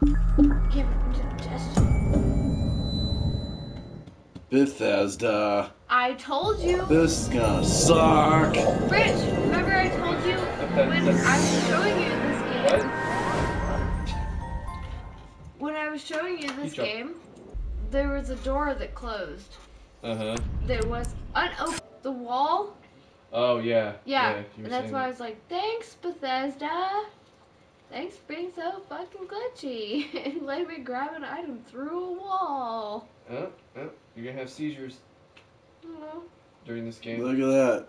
Give it just. Bethesda. I told you. This is gonna suck. Rich, remember I told you when I was showing you this game. When I was showing you this You game, there was a door that closed. Uh huh. That was unopened. The wall. Oh yeah. Yeah, you were and that's saying why I was like, thanks Bethesda. Thanks for being so fucking glitchy. and let me grab an item through a wall. Oh, oh, you're gonna have seizures Oh. during this game. Look at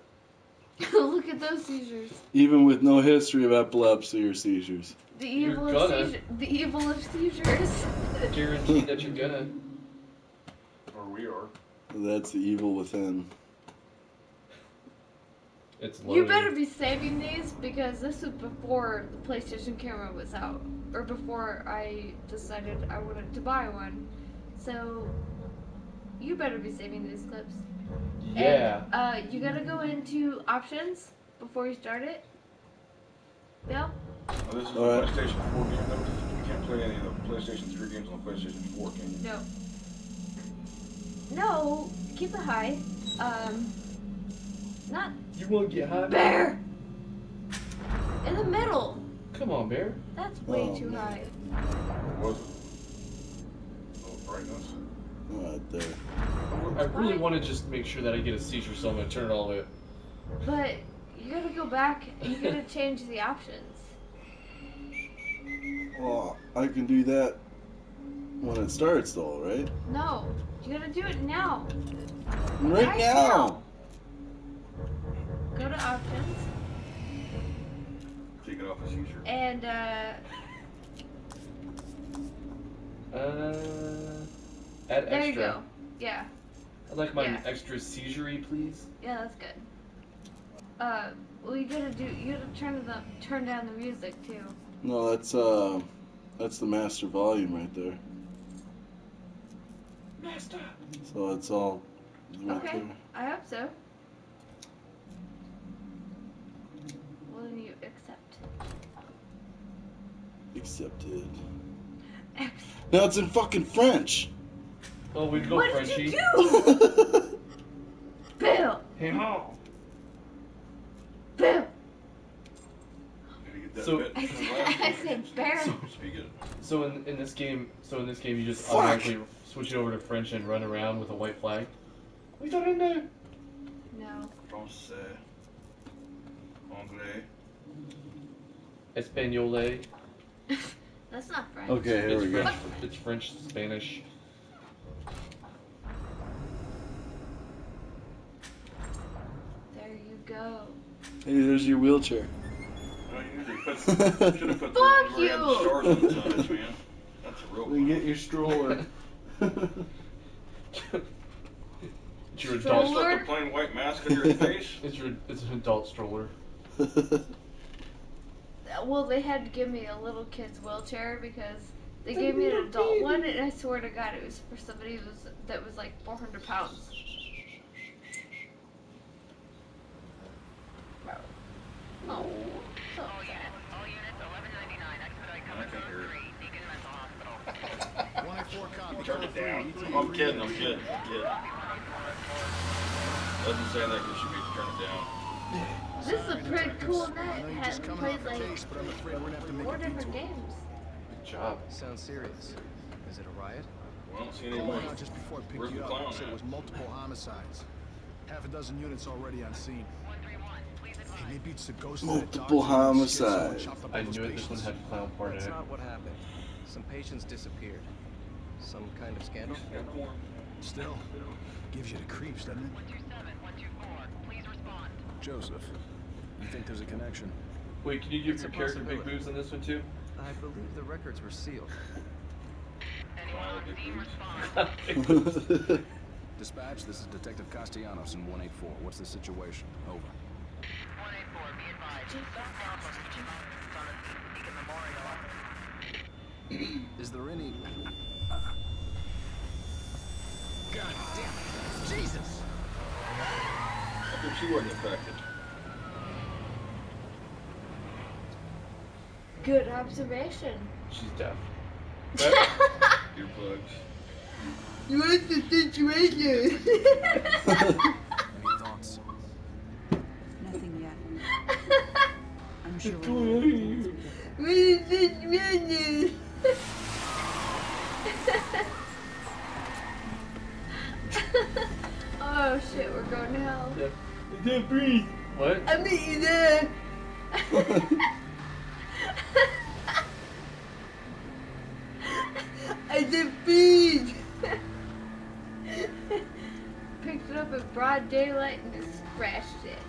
that. Look at those seizures. Even with no history of epilepsy or seizures. The You're evil of seizures. The evil of seizures. Guaranteed that you're gonna. Or we are. That's the evil within. It's You better be saving these because this was before the PlayStation camera was out, or before I decided I wanted to buy one. So you better be saving these clips. Yeah. And, uh, you gotta go into options before you start it. Bill. Oh, this is All a right. PlayStation 4 game. No, you can't play any of the PlayStation 3 games on the PlayStation 4, can you? No. No. Keep it high. Um. Not You won't get high. bear. In the middle. Come on, bear. That's way Oh, too man. high. Was it? Oh, brightness. Right there. I really want to just make sure that I get a seizure, so I'm gonna turn it all the way up. But you gotta go back and you gotta change the options. Well, I can do that when it starts, though, right? No, you gotta do it now. Right, Right now. now. Go to options Take it off a seizure. and uh, Uh, add there extra. you go. Yeah, I'd like mine Yeah. extra seizure please. yeah, that's good. Uh, well, you gotta do. You gotta turn the turn down the music too. No, that's uh, that's the master volume right there. Master. So it's all. Okay. I hope so. Well, then you accept. Accepted. Accept. Now it's in fucking French. Oh, we go What Frenchie. did you do, Bill? Hey, how? Bill. Gotta get that So- I said, last I said bear. Speaking So in, in this game, so in this game, you just Fuck. automatically switch it over to French and run around with a white flag. We don't know. No. Français. Anglais. Espanole. That's not French. okay, here It's we go. French. It's French, Spanish. There you go. Hey, there's your wheelchair. No, you put, should have put Fuck one where it had the you. stars on the sides, man. That's a real Then get your stroller. It's your Stroller? adult. Put the plain white mask on your face. It's your. It's an adult stroller. Well, they had to give me a little kid's wheelchair because they gave me an adult one, and I swear to God, it was for somebody who was, that was like 400 pounds. Oh. All units, all units, 1199, expedite cover I can code hear it. 3, Beacon Mental Hospital. 184 copy. Turn it down. I'm kidding, I'm kidding, I'm kidding. Doesn't say that because you need to turn it down. This is a pretty cool I net. know It you're has just coming plays off the like case, but I'm afraid we're gonna have to make four a different games. Good job. Sounds serious. Is it a riot? Well, I don't see any Calling out just before I Where's picked you up. clown Said it was multiple homicides. Half a dozen units already on scene. 131, please advise. Hey, maybe it's the ghost of Multiple doctor who scared someone, homicides. I knew it. This one had clown part in That's it. not what happened. Some patients disappeared. Some kind of scandal? Still, gives you the creeps, doesn't it? 127, 124, please respond. Joseph, you think there's a connection? Wait, can you give It's your character big possibility. boobs on this one too? I believe the records were sealed. Anyone on scene respond. Dispatch, this is Detective Castellanos in 184. What's the situation? Over. 184, be advised. Southbound from Beacon Mountains on the Beacon Memorial. Is there any... God damn it! Jesus! I come she wasn't affected? Good observation. She's deaf. Earplugs. What's the situation? Any thoughts? Nothing yet. I'm sure. what is the situation? oh shit, we're going to hell. I can't breathe. What? I meet you there. I said feed. Picked it up in broad daylight and just scratched it.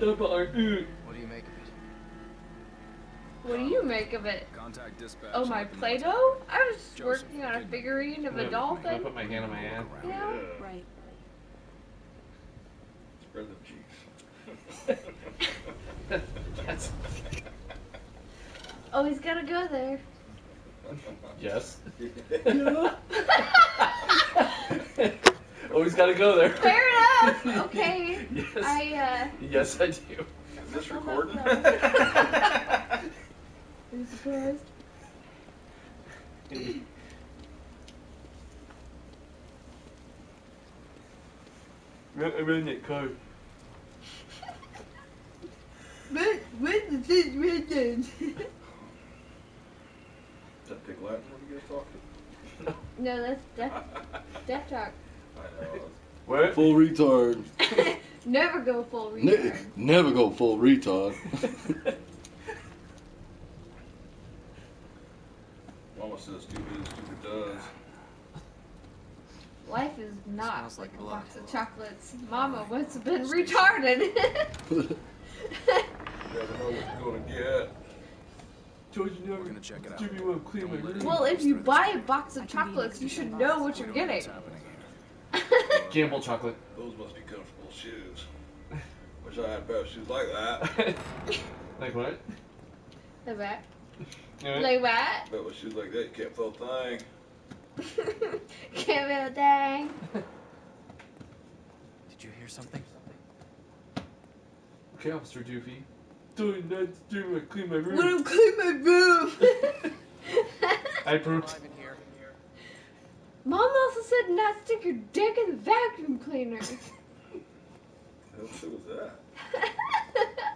Double R. What do you make of it? what do you make of it? Contact dispatch. Oh, my Let them know. Play-Doh? I was Joseph, working on a figurine of a dolphin. I put my hand on my ass? You know? Right. Spread them cheeks. That's- Oh, he's gotta go there. yes. Always gotta go there. Fair enough. Okay. yes. I, uh, Yes, I do. Is this recording? Are you surprised? I'm in that car. What, what's the situation? Is that Pig Latin? What are you guys talking? no, that's death, death talk. I know. What? Full retard. Never go full Ne- retard. never go full retard. Mama says stupid is stupid does. Life is not Smells like, like a blood. box of chocolates. Mama must have been retarded. You never know what you're gonna get. Told you never. We're gonna check it out. Jimmy won't clean my room. well, if you buy a box of chocolates, you should know what you're don't know what's getting. Gamble chocolate. Those must be comfortable shoes. Wish I had a pair of shoes like that. like what? like that. You know? Like that. Bet with shoes like that, you can't feel a thing. Can't be a thing. Did you hear something? Okay, Officer Doofy. Doing not doing I clean my room. When I'm clean my room. I burped. Alive in here. Mom also said not stick your dick in the vacuum cleaner. How shit was that?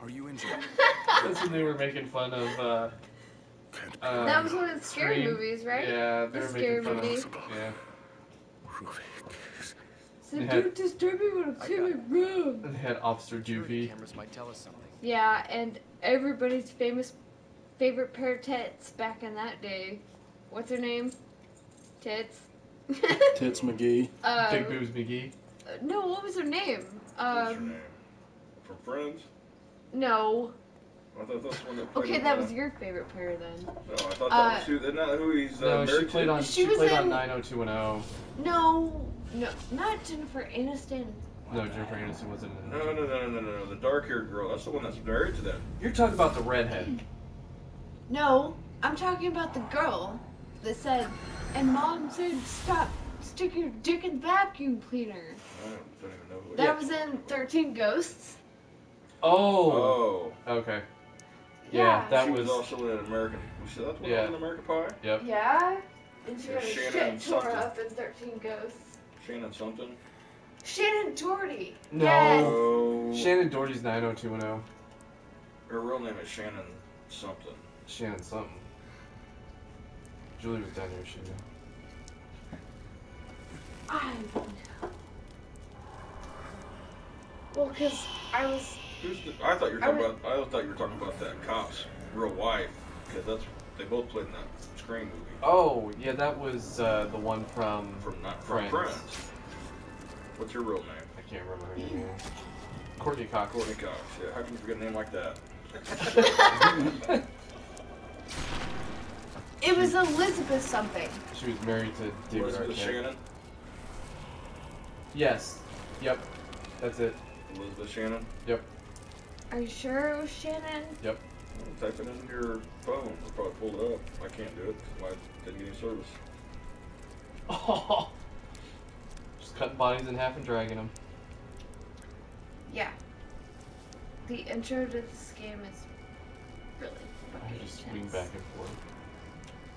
Are you injured? That's when they were making fun of. Uh, uh, that was one of the scary Scream. movies, right? Yeah, they The were scary making fun movie. of. Yeah. So They don't had- disturb me when I'm I cleaning my room. And they had Officer Security Doofy. cameras might tell us something. Yeah, and everybody's famous favorite pair of tits back in that day. What's her name? Tits. Tits McGee. uh, Big Boobs McGee. no, what was her name? What's your Um, name? From Friends? no. I thought that's the one that played Okay, in, that uh, was your favorite pair then. No, I thought that uh, was who. Isn't who he's uh, No, she played to? on. She She, was played on 90210. No, no, not Jennifer Aniston. No, Jennifer Aniston wasn't in No, no, no, no, no, no, no. The dark-haired girl. That's the one that's married to them. You're talking about the redhead. No, I'm talking about the girl that said, and mom said, stop, stick your dick in the vacuum cleaner. I don't, don't even know who it That is. was in 13 Ghosts. Oh. Oh. Okay. Yeah. Yeah, that she was. was also in American. Was she that the one Yeah. in American Pie? Yep. Yeah? And she Yeah, got her Shannon shit tore up in 13 Ghosts. Shannon something. Shannen Doherty. No. Yes. Oh. Shannen Doherty's 90210. Her real name is Shannon something. Shannon something. Julie was down here, she knew. I don't know. Well, because I was. Who's the, I thought you were talking would- about. I thought you were talking about that cop's real wife, because that's they both played in that Scream movie Oh, yeah, that was uh, the one from. from not from Friends. Friends. What's your real name? I can't remember her name. Courteney Cox. Courteney Cox. Yeah. How can you forget a name like that? It was Elizabeth something. She was married to David Elizabeth Arquette. Shannon. Yes. Yep. That's it. Elizabeth Shannon. Yep. Are you sure it was Shannon? Well, type it into your phone. I'll probably pull it up. I can't do it because I didn't get any service. Oh. Just cutting bodies in half and dragging them. Yeah. The intro to this game is really I fucking just swing back and forth.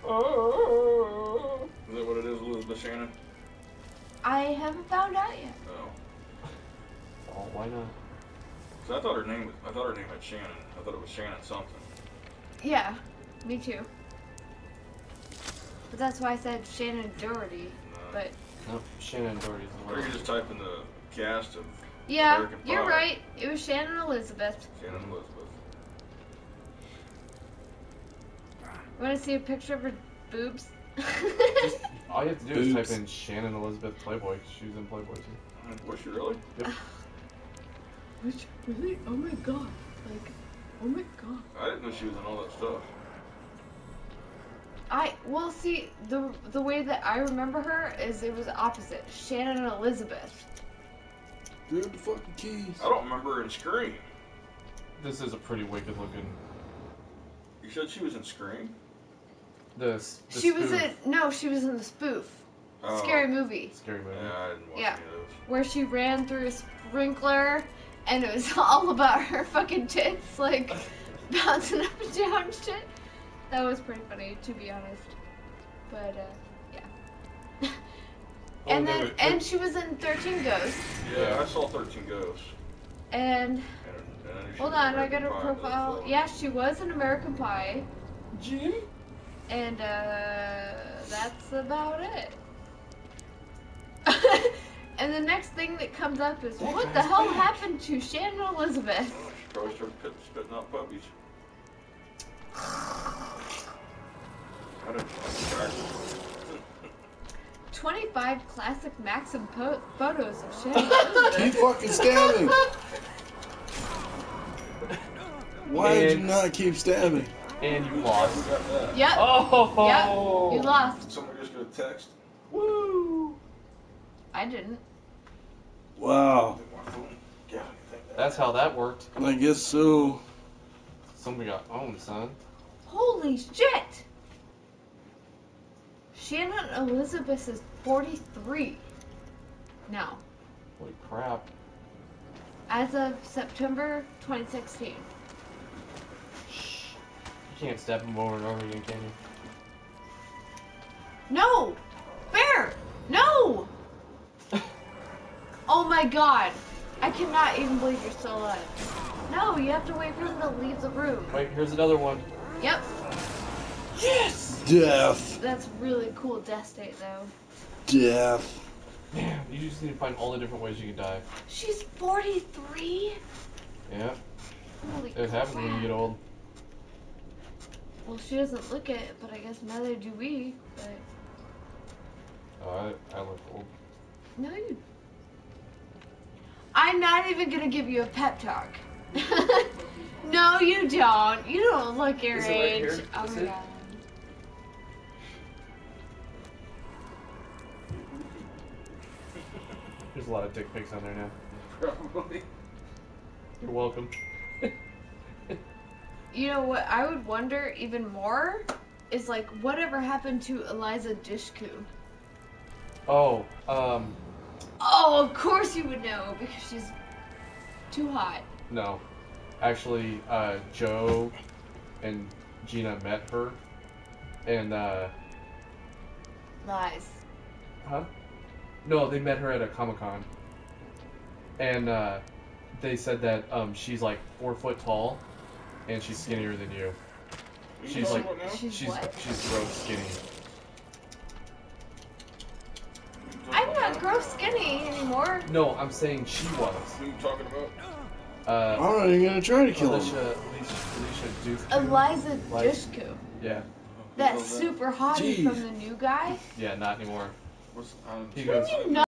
Oh! Is that what it is, Elizabeth Shannon? I haven't found out yet. No. Oh, why not? 'Cause I thought her name was, I thought her name had Shannon. I thought it was Shannon something. Yeah, me too. But that's why I said Shannen Doherty. No. But Nope, Shannen Doherty's the Or you just type in the cast of yeah, American you're Pie. right. It was Shannon Elizabeth. Shannon Elizabeth. Want to see a picture of her boobs? All you have to do is type in Shannon Elizabeth Playboy. She was in Playboy too. Was she really? Which really? Oh my god! Like, oh my god! I didn't know she was in all that stuff. I well see the the way that I remember her is it was opposite. Shannon and Elizabeth. Grab the fucking keys. I don't remember her in Scream. This is a pretty wicked looking. You said she was in Scream? This. the she was in no, she was in the spoof. Oh. Scary movie Scary movie. Yeah, I didn't watch Yeah. any of those. where she ran through a sprinkler and it was all about her fucking tits like bouncing up and down and shit. That was pretty funny to be honest. But uh yeah. Oh, and they then were- and she was in 13 Ghosts Yeah, I saw 13 Ghosts. and And, and I knew she hold was on, I got her profile. Yeah, she was in American Pie. Jim? And uh, that's about it. And the next thing that comes up is what the hell happened to Shannon Elizabeth? She probably started spitting out puppies. I didn't like 25 classic Maxim po- photos of Shannon Keep fucking stabbing. Why did you not keep stabbing? And you lost. Who got that? Yep, Oh! yep, you lost. Someone just got a text? Woo! I didn't. Wow. Did my phone get anything? That's how that worked. I guess so. Somebody got owned, son. Holy shit! Shannon Elizabeth is 43 now, Holy crap. as of September 2016. Shh. You can't step him over and over again, can you? No! God. I cannot even believe you're still alive. No, you have to wait for him to leave the room. Wait, here's another one. Yep. Yes! Death. That's really cool death state though. Death. Man, you just need to find all the different ways you can die. She's 43? Yeah, Holy it happens when you get old. Well, she doesn't look it, but I guess neither do we. But Oh, I, I look old. no, you. I'm not even gonna give you a pep talk. no, you don't. You don't look your Is it right age. here? Oh Is my it? god. There's a lot of dick pics on there now. Probably. You're welcome. You know what I would wonder even more is like whatever happened to Eliza Dushku. Oh, um, Oh, of course you would know because she's too hot. no. Actually, uh, Joe and Gina met her, and, uh, Lies. huh? No, they met her at a Comic Con, and, uh, they said that, um, she's like four foot tall, and she's skinnier than you. You She's like- about? She's, She's, what? she's gross skinny. Talking I'm about not now? gross skinny anymore. No, I'm saying she was. Who you talking about? Uh, I'm not even gonna try to kill Alicia, him. Alicia, Alicia Duke. Eliza Dushku. Yeah, That super hottie Jeez. from the new guy. yeah, not anymore. What's, um, He goes, No.